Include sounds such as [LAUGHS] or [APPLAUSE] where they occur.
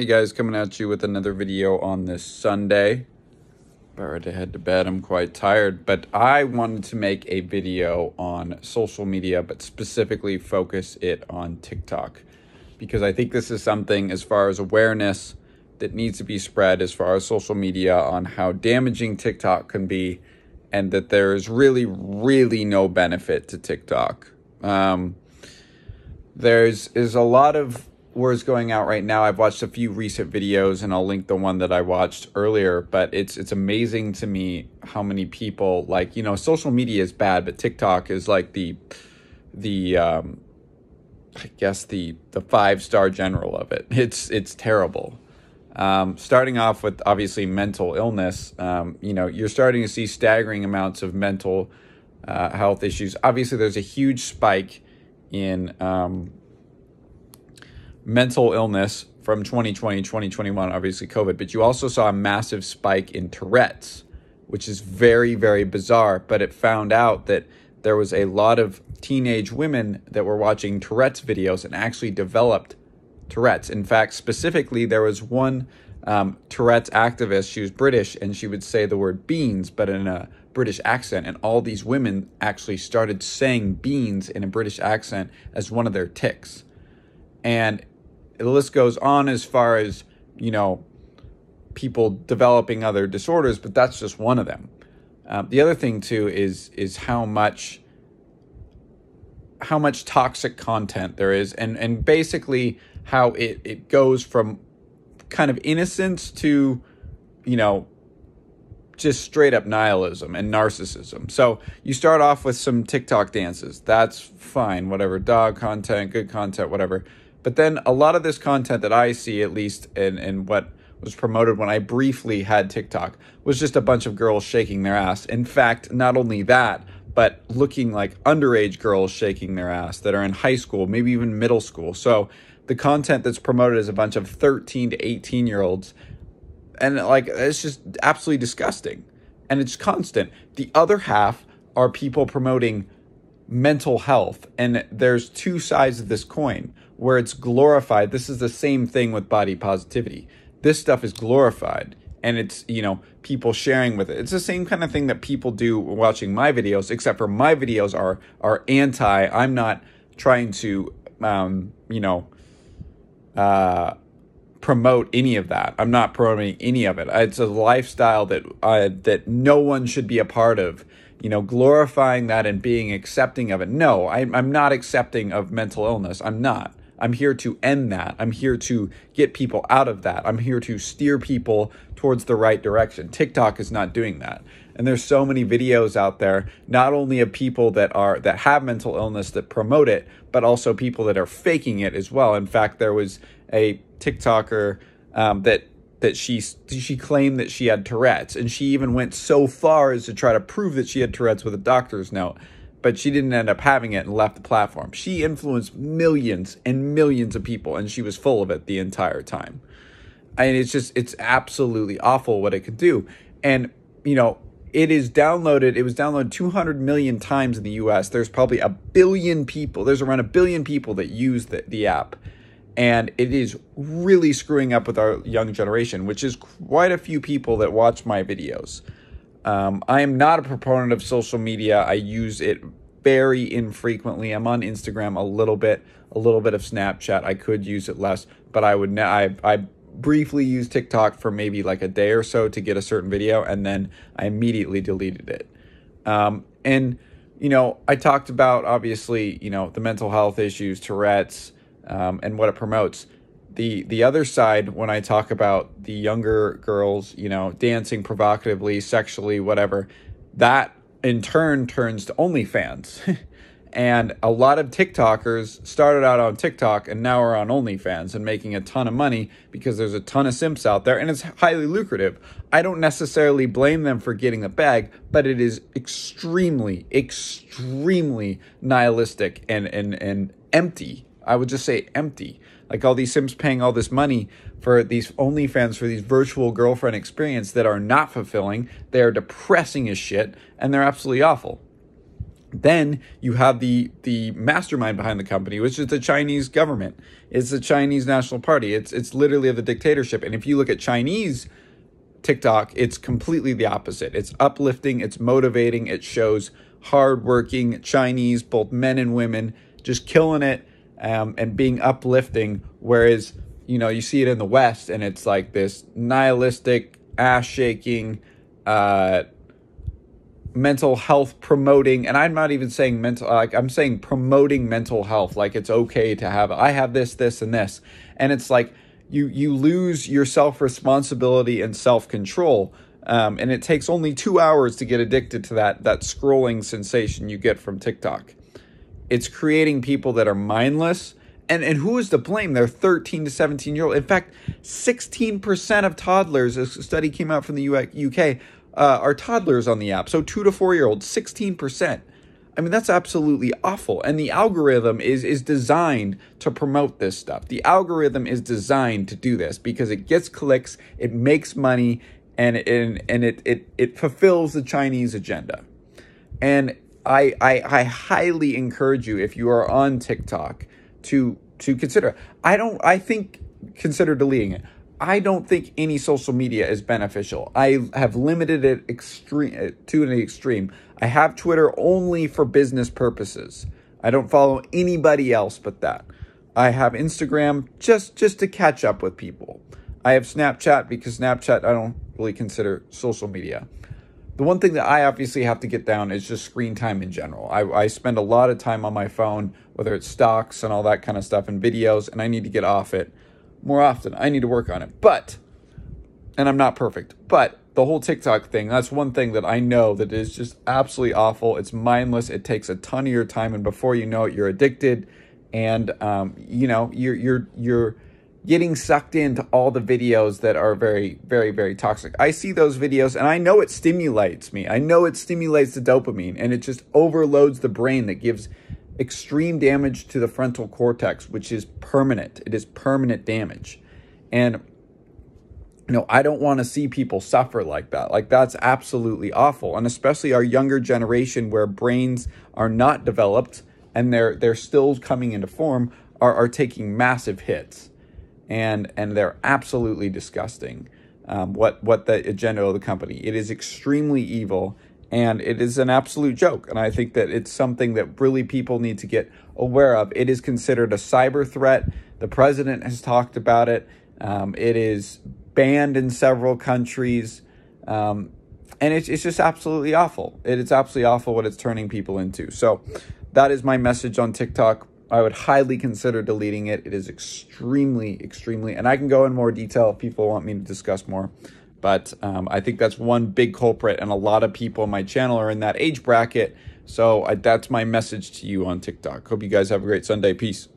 Hey guys, coming at you with another video on this Sunday. About to head to bed. I'm quite tired, but I wanted to make a video on social media, but specifically focus it on TikTok because I think this is something as far as awareness that needs to be spread as far as social media on how damaging TikTok can be and that there is really, really no benefit to TikTok. Um, there's is a lot of words going out right now. I've watched a few recent videos, and I'll link the one that I watched earlier. But it's it's amazing to me how many people like you know social media is bad, but TikTok is like the the um, I guess the the five star general of it. [LAUGHS] It's it's terrible. Um, starting off with obviously mental illness, um, you know, you're starting to see staggering amounts of mental uh, health issues. Obviously, there's a huge spike in um, mental illness from 2020, 2021, obviously COVID, but you also saw a massive spike in Tourette's, which is very, very bizarre. But it found out that there was a lot of teenage women that were watching Tourette's videos and actually developed Tourette's. In fact, specifically, there was one um, Tourette's activist. She was British and she would say the word beans, but in a British accent. And all these women actually started saying beans in a British accent as one of their tics. And the list goes on as far as, you know, people developing other disorders, but that's just one of them. Um, the other thing too is is how much how much toxic content there is and and basically how it, it goes from kind of innocence to, you know, just straight up nihilism and narcissism. So you start off with some TikTok dances. That's fine, whatever. Dog content, good content, whatever. But then a lot of this content that I see, at least in, in what was promoted when I briefly had TikTok, was just a bunch of girls shaking their ass. In fact, not only that, but looking like underage girls shaking their ass that are in high school, maybe even middle school. So the content that's promoted is a bunch of 13 to 18 year olds and like it's just absolutely disgusting and it's constant the other half are people promoting mental health and there's two sides of this coin where it's glorified this is the same thing with body positivity this stuff is glorified and it's you know people sharing with it it's the same kind of thing that people do watching my videos except for my videos are are anti i'm not trying to um you know uh, promote any of that. I'm not promoting any of it. It's a lifestyle that uh, that no one should be a part of. You know, glorifying that and being accepting of it. No, I, I'm not accepting of mental illness. I'm not. I'm here to end that. I'm here to get people out of that. I'm here to steer people towards the right direction. TikTok is not doing that. And there's so many videos out there, not only of people that are that have mental illness that promote it, but also people that are faking it as well. In fact, there was a TikToker um, that that she she claimed that she had Tourette's, and she even went so far as to try to prove that she had Tourette's with a doctor's note. But she didn't end up having it and left the platform. She influenced millions and millions of people, and she was full of it the entire time. And it's just it's absolutely awful what it could do. And you know, it is downloaded. It was downloaded 200 million times in the US. There's probably a billion people. There's around a billion people that use the, the app. And it is really screwing up with our young generation, which is quite a few people that watch my videos. Um, I am not a proponent of social media. I use it very infrequently. I'm on Instagram a little bit, a little bit of Snapchat. I could use it less, but I would. Ne- I I briefly used TikTok for maybe like a day or so to get a certain video, and then I immediately deleted it. Um, and you know, I talked about obviously, you know, the mental health issues, Tourette's, um, and what it promotes. The the other side, when I talk about the younger girls, you know, dancing provocatively, sexually, whatever, that in turn turns to OnlyFans. [LAUGHS] And a lot of TikTokers started out on TikTok and now are on OnlyFans and making a ton of money because there's a ton of simps out there and it's highly lucrative. I don't necessarily blame them for getting a bag, but it is extremely, extremely nihilistic and, and, and empty. I would just say empty. Like all these simps paying all this money for these OnlyFans for these virtual girlfriend experience that are not fulfilling. They are depressing as shit and they're absolutely awful. Then you have the the mastermind behind the company, which is the Chinese government. It's the Chinese National Party. It's it's literally of the dictatorship. And if you look at Chinese TikTok, it's completely the opposite. It's uplifting, it's motivating, it shows hardworking Chinese, both men and women, just killing it um, and being uplifting. Whereas, you know, you see it in the West and it's like this nihilistic, ass shaking, uh, mental health promoting and i'm not even saying mental like i'm saying promoting mental health like it's okay to have i have this this and this and it's like you you lose your self responsibility and self control um, and it takes only two hours to get addicted to that that scrolling sensation you get from tiktok it's creating people that are mindless and and who is to blame they're 13 to 17 year old in fact 16% of toddlers a study came out from the uk uh, are toddlers on the app. So two to four year olds, 16%. I mean, that's absolutely awful. And the algorithm is is designed to promote this stuff. The algorithm is designed to do this because it gets clicks, it makes money, and and, and it, it it fulfills the Chinese agenda. And I, I I highly encourage you if you are on TikTok to to consider. I don't I think consider deleting it. I don't think any social media is beneficial. I have limited it extreme uh, to an extreme. I have Twitter only for business purposes. I don't follow anybody else but that. I have Instagram just just to catch up with people. I have Snapchat because Snapchat I don't really consider social media. The one thing that I obviously have to get down is just screen time in general. I, I spend a lot of time on my phone, whether it's stocks and all that kind of stuff and videos, and I need to get off it more often. I need to work on it. But, and I'm not perfect, but the whole TikTok thing, that's one thing that I know that is just absolutely awful. It's mindless. It takes a ton of your time. And before you know it, you're addicted. And, um, you know, you're, you're, you're, getting sucked into all the videos that are very, very, very toxic. I see those videos and I know it stimulates me. I know it stimulates the dopamine and it just overloads the brain that gives extreme damage to the frontal cortex, which is permanent. It is permanent damage. And you know, I don't want to see people suffer like that. Like that's absolutely awful. And especially our younger generation where brains are not developed and they're they're still coming into form are, are taking massive hits. And and they're absolutely disgusting. Um, what what the agenda of the company. It is extremely evil and it is an absolute joke. And I think that it's something that really people need to get aware of. It is considered a cyber threat. The president has talked about it. Um, it is banned in several countries. Um, and it's, it's just absolutely awful. It is absolutely awful what it's turning people into. So that is my message on TikTok. I would highly consider deleting it. It is extremely, extremely, and I can go in more detail if people want me to discuss more. But um, I think that's one big culprit, and a lot of people on my channel are in that age bracket. So I, that's my message to you on TikTok. Hope you guys have a great Sunday. Peace.